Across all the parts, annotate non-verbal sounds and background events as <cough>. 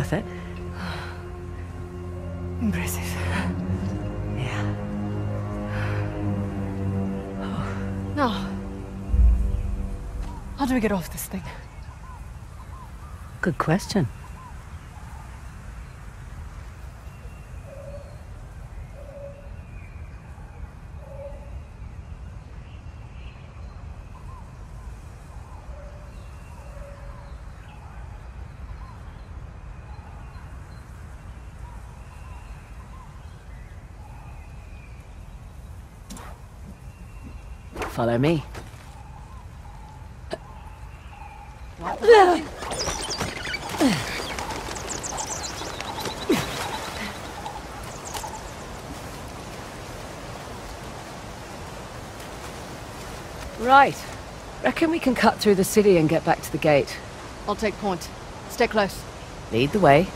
worth it. Impressive. Yeah. Now, how do we get off this thing? Good question. Follow me. Right. Reckon we can cut through the city and get back to the gate. I'll take point. Stay close. Lead the way.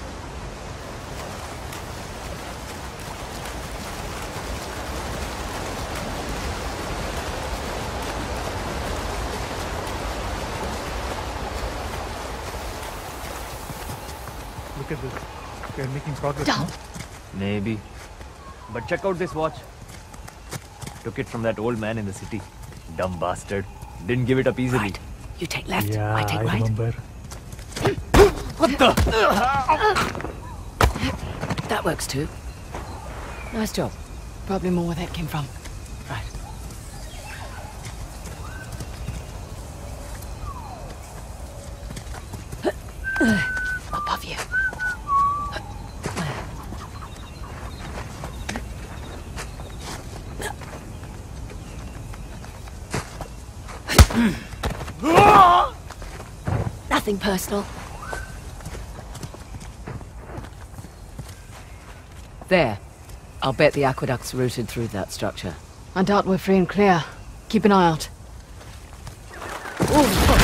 Look at this. We are making progress. Down. no? Maybe. But check out this watch. Took it from that old man in the city. Dumb bastard. Didn't give it up easily. Right. You take left. Yeah, I take right. remember. What the? That works too. Nice job. Probably more where that came from. Nothing personal. There. I'll bet the aqueduct's routed through that structure. I doubt we're free and clear. Keep an eye out. It's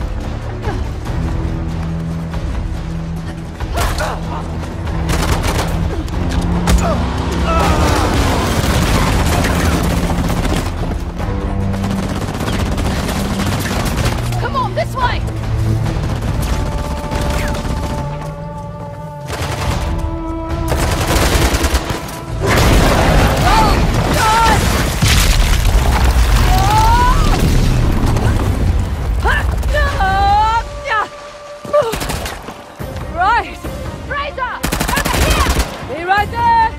right there!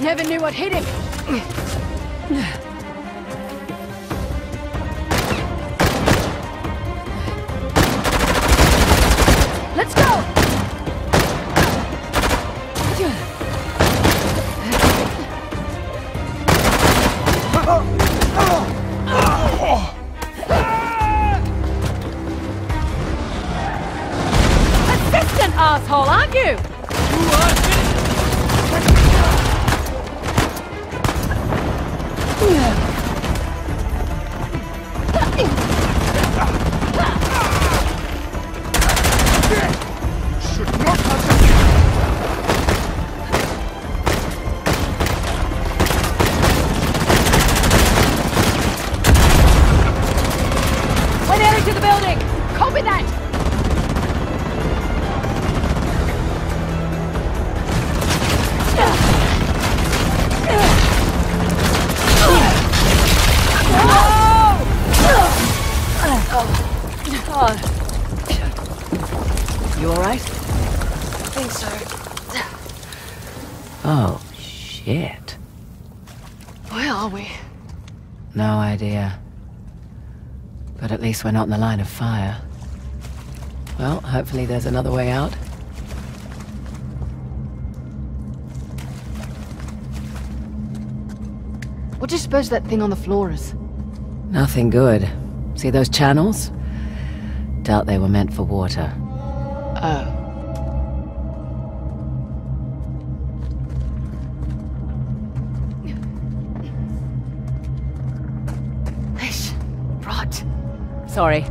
Never knew what hit him. the building! Copy that! You alright? I think so. Oh, shit. Where are we? No idea. But at least we're not in the line of fire. Well, hopefully there's another way out. What do you suppose that thing on the floor is? Nothing good. See those channels? Doubt they were meant for water. Oh. Sorry.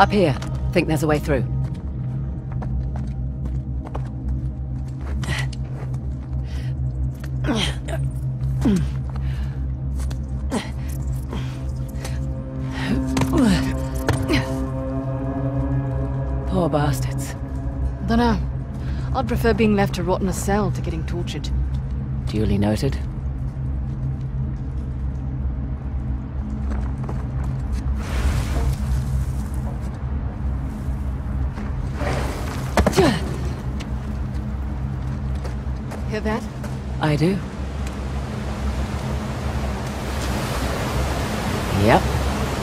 Up here. Think there's a way through. Poor bastards. Dunno. I'd prefer being left to rot in a cell to getting tortured. Duly noted. Hear that? I do. Yep.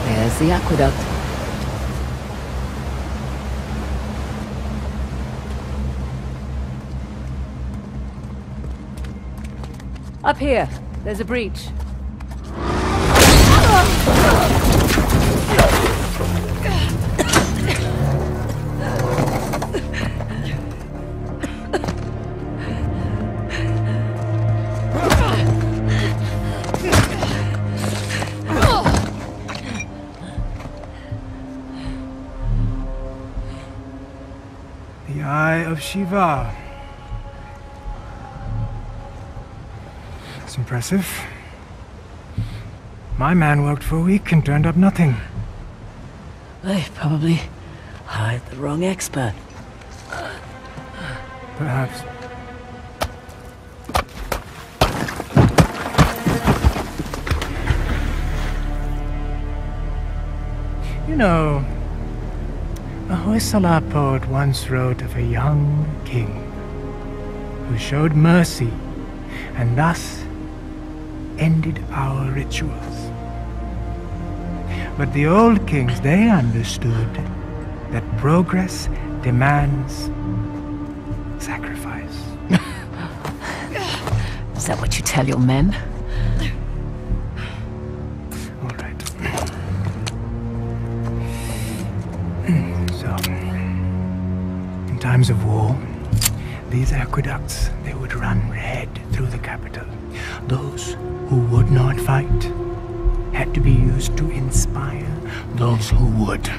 There's the aqueduct. Up here. There's a breach. The Eye of Shiva. Impressive. My man worked for a week and turned up nothing. They probably hired the wrong expert. Perhaps. You know, a Hoysala poet once wrote of a young king who showed mercy and thus ended our rituals. But the old kings, they understood that progress demands sacrifice. <laughs> Is that what you tell your men? All right. so, in times of war, these aqueducts, they would run red through the capital. Those who would not fight had to be used to inspire those who would.